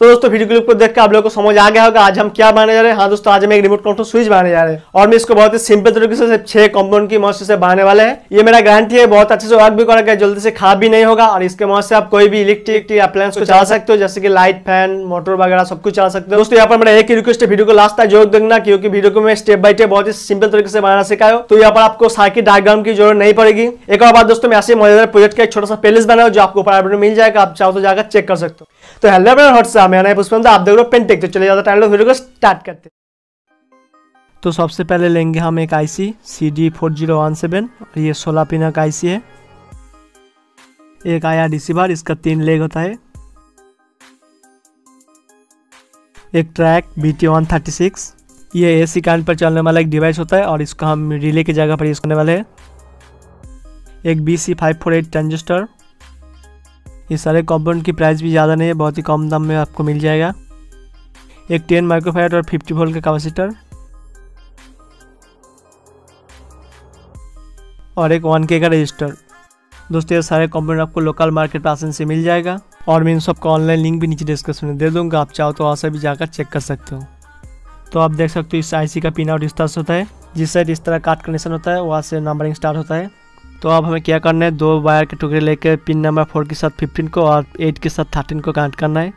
तो दोस्तों, video clip को देख के आप लोगों को समझ आ गया होगा आज हम क्या बनाने जा रहे हैं। हाँ दोस्तों, आज हम एक रिमोट कंट्रोल स्विच बनाने जा रहे हैं और मैं इसको बहुत ही सिंपल तरीके से छह कंपाउंड की मदद से बनाने वाले हैं। ये मेरा गारंटी है, बहुत अच्छे से वर्क भी करेगा, जल्दी से खराब भी नहीं होगा और इसके मदद से आप कोई भी इलेक्ट्रिक अप्लायंस को चला सकते हो, जैसे कि लाइट फ़ैन मोटर वगैरह सब कुछ चला सकते हो। दोस्तों, यहाँ पर मेरा एक रिक्वेस्ट है, वीडियो को लास्ट तक ज़रूर देखना क्योंकि वीडियो को मैं स्टेप बाय स्टेप बहुत ही सिंपल तरीके से बनाना सिखाया तो यहाँ पर आपको सर्किट डायग्राम की ज़रूरत नहीं पड़ेगी। एक और बात दोस्तों, मैं ऐसे मज़ेदार प्रोजेक्ट का एक छोटा सा प्लेलिस्ट बनाओ जो आपको मिल जाएगा, आप चाहो तो जाकर चेक कर सकते हो। तो हेलो फ्रेंड व्हाट्सअप मेरा नाम पुष्पम आप देख रहे हो पेंटेक तो चले जाता टाइम वीडियो को स्टार्ट करते तो सबसे पहले लेंगे हम एक IC C D four zero one seven और ये सोलह पिन का आईसी है। एक आया रिसीवर इसका तीन लेग होता है। एक track B T one thirty six ये ए सी करंट पर चलने वाला एक डिवाइस होता है, और इसको हम रिले की जगह पर यूज़ करने वाले हैं। एक B C five four eight transistor ये सारे कंपोनेंट की प्राइस भी ज़्यादा नहीं है, बहुत ही कम दाम में आपको मिल जाएगा। एक टेन माइक्रोफाइट और फिफ्टी वोल्ट का कैपेसिटर और एक वन के का रजिस्टर दोस्तों, ये सारे कंपोनेंट आपको लोकल मार्केट आसान से मिल जाएगा। और मैं इन सबका ऑनलाइन लिंक भी नीचे डिस्क्रिप्शन में दे दूँगा। आप चाहो तो वहाँ से भी जाकर चेक कर सकते हो। तो आप देख सकते हो इस आईसी का पिन आउट इस तरह से होता है। जिस साइड इस तरह काट कनेक्शन होता है, वहाँ से नंबरिंग स्टार्ट होता है। तो अब हमें क्या करना है? दो वायर के टुकड़े लेकर पिन नंबर फोर के साथ फिफ्टीन को और एट के साथ थर्टीन को कनेक्ट करना है।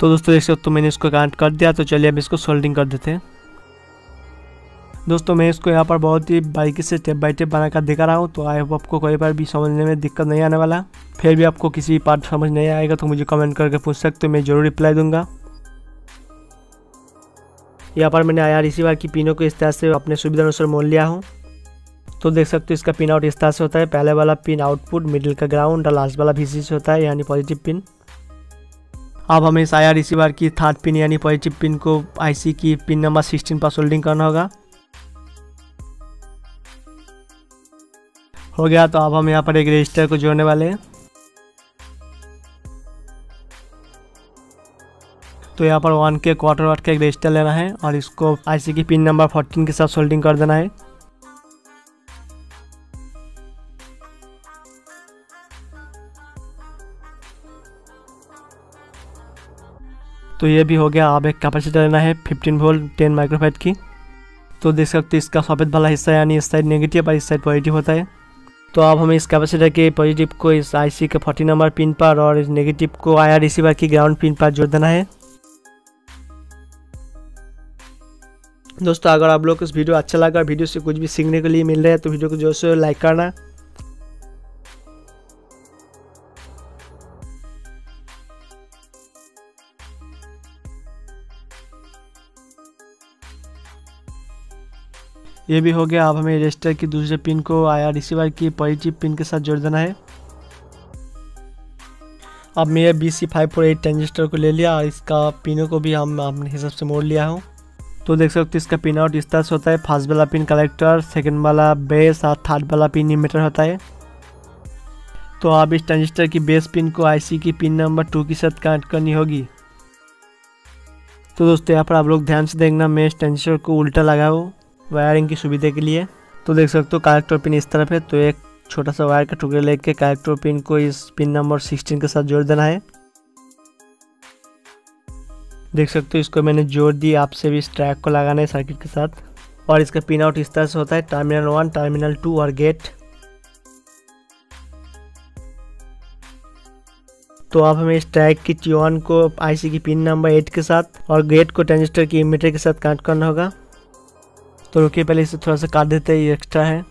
तो दोस्तों, देख सकते तो मैंने इसको कनेक्ट कर दिया। तो चलिए अब इसको सोल्डिंग कर देते हैं। दोस्तों, मैं इसको यहाँ पर बहुत ही बारीकी से स्टेप बाई स्टेप बनाकर दिखा रहा हूँ। तो आई होप आपको कोई बार भी समझने में दिक्कत नहीं आने वाला। फिर भी आपको किसी भी पार्ट समझ नहीं आएगा तो मुझे कमेंट करके पूछ सकते हो। मैं ज़रूर रिप्लाई दूँगा। यहाँ पर मैंने आया रिसीवर की पिनों को इस तरह से अपने सुविधा अनुसार मोल लिया हूँ। तो देख सकते हो इसका पिन आउट इस तरह से होता है। पहले वाला पिन आउटपुट मिडिल का ग्राउंड और लास्ट वाला वी से होता है, यानी पॉजिटिव पिन अब हमें इस आया रिसीवर की थर्ड पिन यानी पॉजिटिव पिन को आईसी की पिन नंबर सिक्सटीन पर सोल्डिंग करना होगा। हो गया तो अब हम यहाँ पर एक रजिस्टर को जोड़ने वाले हैं। तो यहाँ पर वन के क्वार्टर वाट का एक रजिस्टर लेना है, और इसको आईसी की पिन नंबर फोर्टीन के साथ सोल्डिंग कर देना है। तो ये भी हो गया अब एक कैपेसिटर लेना है 15 वोल्ट 10 माइक्रोफाइट की। तो देख सकते इसका सफ़ेद वाला हिस्सा यानी इस साइड नेगेटिव और इस साइड पॉजिटिव होता है। तो अब हमें इस कैपेसिटर के पॉजिटिव को इस आईसी के 40 नंबर पिन पर और इस नेगेटिव को आया रिसीवर की ग्राउंड पिन पर जोड़ देना है। दोस्तों, अगर आप लोग को इस वीडियो अच्छा लगा, वीडियो से कुछ भी सीखने के लिए मिल रहा है तो वीडियो को ज़ोर से लाइक करना। ये भी हो गया, अब हमें रजिस्टर की दूसरे पिन को आया रिसीवर की पॉजिटिव पिन के साथ जोड़ देना है। अब मैं B C five four eight transistor को ले लिया और इसका पिनों को भी हम अपने हिसाब से मोड़ लिया हूँ। तो देख सकते हो, इसका पिन आउट इस तरह से होता है, फ़र्स्ट वाला पिन कलेक्टर सेकंड वाला बेस और थर्ड वाला पिन इमीटर होता है। तो अब इस ट्रांजिस्टर की बेस पिन को आईसी की पिन नंबर टू के साथ कनेक्ट करनी होगी। तो दोस्तों, यहाँ पर आप लोग ध्यान से देखना, मैं इस ट्रांजिस्टर को उल्टा लगाऊँ वायरिंग की सुविधा के लिए। तो देख सकते हो, कलेक्टर पिन इस तरफ़ है तो एक छोटा सा वायर का टुकड़े लेके कलेक्टर पिन को इस पिन नंबर 16 के साथ जोड़ देना है। देख सकते हो, इसको मैंने जोड़ दी, आपसे भी इस ट्रैक को लगाना है सर्किट के साथ। और इसका पिन आउट इस तरह से होता है टर्मिनल वन टर्मिनल टू और गेट तो आप हमें इस ट्रैक की टी को आईसी की पिन नंबर एट के साथ और गेट को ट्रांजिस्टर की इमीटर के साथ कनेक्ट करना होगा। तो रुकिए, पहले इसे थोड़ा सा काट देते हैं, ये एक्स्ट्रा है।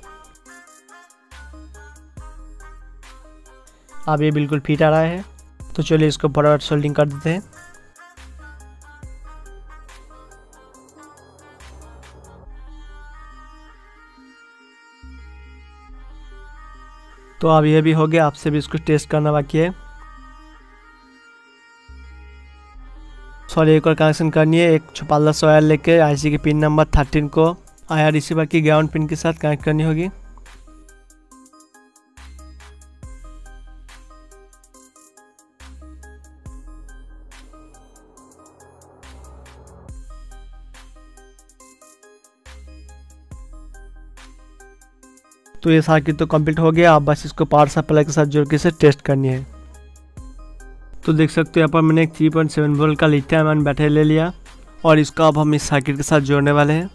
अब ये बिल्कुल फिट आ रहा है। तो चलिए इसको फटाफट सोल्डिंग कर देते हैं। तो अब यह भी हो गया, आपसे भी इसको टेस्ट करना बाकी है। सॉरी, एक और कनेक्शन करनी है, एक छुपाला सोयर लेके आईसी के पिन नंबर थर्टीन को। आया रिसीवर की ग्राउंड पिन के साथ कनेक्ट करनी होगी। तो ये सर्किट तो कंप्लीट हो गया अब बस इसको पावर सप्लाई के साथ जोड़ के इसे टेस्ट करनी है। तो देख सकते हो, यहाँ पर मैंने एक थ्री पॉइंट सेवन वोल्ट का लिथियम बैटरी ले लिया, और इसको अब हम इस सर्किट के साथ जोड़ने वाले हैं।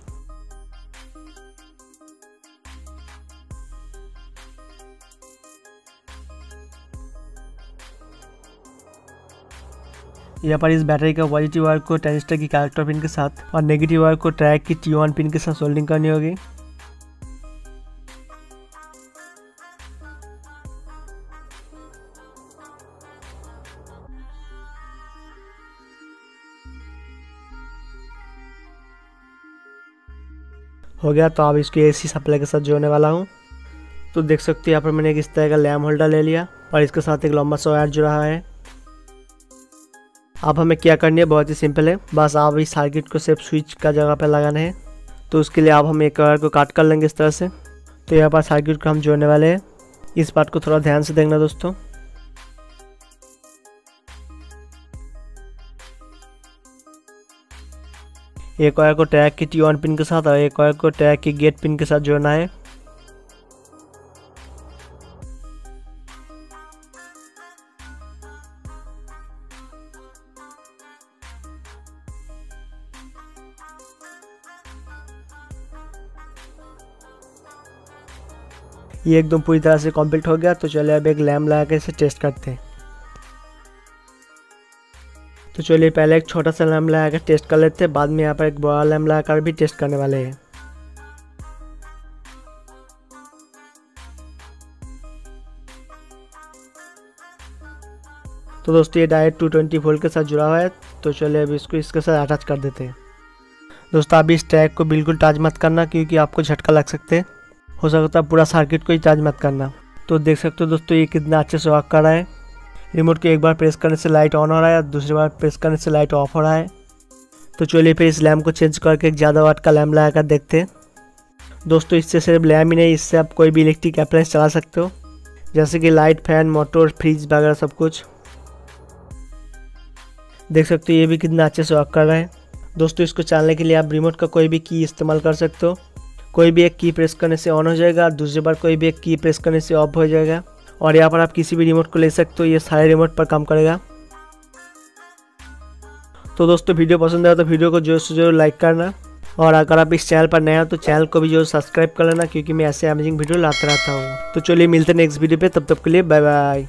यहाँ पर इस बैटरी का पॉजिटिव वायर को ट्रांजिस्टर की कैरेक्टर पिन के साथ और नेगेटिव वायर को ट्रैक की टी पिन के साथ सोल्डिंग करनी होगी। हो गया तो अब इसको एसी सप्लाई के साथ जोड़ने वाला हूँ। तो देख सकते हो, यहाँ पर मैंने एक इस तरह का लैम होल्डर ले लिया और इसके साथ एक लंबा सा वायर जुड़ा है। अब हमें क्या करनी है? बहुत ही सिंपल है। बस आप इस सर्किट को सिर्फ़ स्विच का जगह पर लगाना है। तो उसके लिए आप हम एक वायर को काट कर लेंगे इस तरह से। तो यहाँ पर सर्किट को हम जोड़ने वाले हैं। इस बात को थोड़ा ध्यान से देखना दोस्तों। एक वायर को टैग की टी वन पिन के साथ और एक वायर को टैग की गेट पिन के साथ जोड़ना है। ये एकदम पूरी तरह से कंप्लीट हो गया तो चलिए अब एक लैम्प लगा के इसे टेस्ट करते हैं। तो चलिए पहले एक छोटा सा लैम्प लगा कर टेस्ट कर लेते हैं, बाद में यहाँ पर एक बड़ा लैम्प लगा कर भी टेस्ट करने वाले हैं। तो दोस्तों, ये डायरेक्ट 220 वोल्ट के साथ जुड़ा हुआ है तो चलिए अब इसको इसके साथ अटैच कर देते हैं। दोस्तों अभी इस ट्रैक को बिल्कुल टच मत करना, क्योंकि आपको झटका लग सकते हैं। हो सकता है पूरा सर्किट को ही चार्ज मत करना। तो देख सकते हो दोस्तों, ये कितना अच्छे से वर्क कर रहा है। रिमोट को एक बार प्रेस करने से लाइट ऑन हो रहा है, दूसरी बार प्रेस करने से लाइट ऑफ़ हो रहा है। तो चलिए फिर इस लैम्प को चेंज करके एक ज़्यादा वाट का लैम्प लगा कर देखते हैं। दोस्तों, इससे सिर्फ़ लैम्प ही नहीं, इससे आप कोई भी इलेक्ट्रिक अप्लायंस चला सकते हो। जैसे कि लाइट फ़ैन मोटर फ्रिज वगैरह सब कुछ। देख सकते हो ये भी कितना अच्छे से वर्क कर रहा है। दोस्तों, इसको चलाने के लिए आप रिमोट का कोई भी की इस्तेमाल कर सकते हो। कोई भी एक की प्रेस करने से ऑन हो जाएगा, दूसरी बार कोई भी एक की प्रेस करने से ऑफ़ हो जाएगा, और यहाँ पर आप किसी भी रिमोट को ले सकते हो, ये सारे रिमोट पर काम करेगा। तो दोस्तों, वीडियो पसंद आया तो वीडियो को ज़ोर से ज़ोर लाइक करना, और अगर आप इस चैनल पर नए हो तो चैनल को भी जो सब्सक्राइब कर लेना, क्योंकि मैं ऐसे अमेजिंग वीडियो लाता रहता हूँ। तो चलिए मिलते हैं नेक्स्ट वीडियो पे, तब तक के लिए बाय बाय